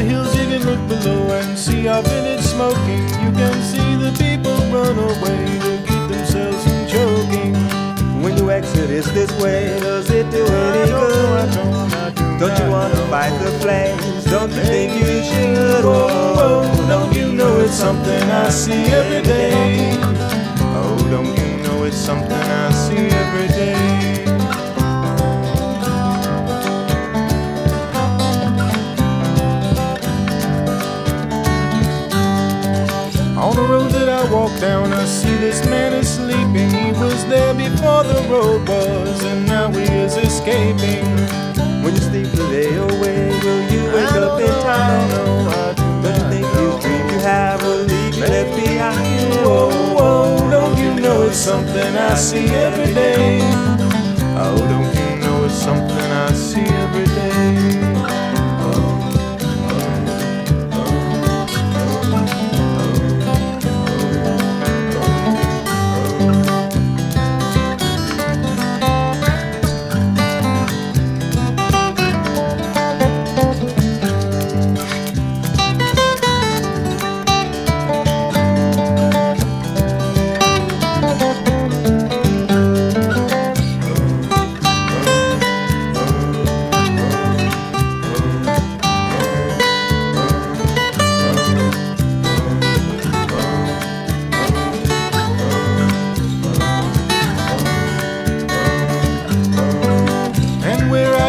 the hills, you can look below and see our village smoking. You can see the people run away to keep themselves from choking. When you exit, it's this way. Does it do any good? Don't you wanna fight the flames? Don't you think you should? Whoa, don't you know it's something I see every day? Oh, don't you know it's something I see every day? Walk down, I see this man is sleeping. He was there before the road was, and now he is escaping. When you sleep the day away, will you wake up in time? Don't you think you dream you have a leave you left behind? Whoa, whoa, don't you know it's something I see every day? Oh, don't you know it's something I see every day?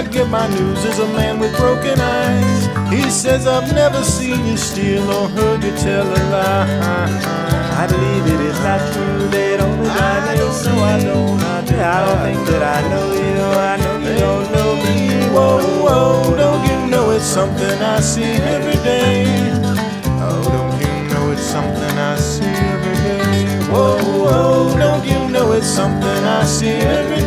I get my news is a man with broken eyes. He says, I've never seen you steal or heard you tell a lie. I believe it is not true. They don't I I don't know, I don't, don't. I do. I don't think that I know you. I know you don't know me. Whoa, whoa, don't you know it's something I see every day? Oh, don't you know it's something I see every day? Whoa, whoa, don't don't you know it's something I see every day?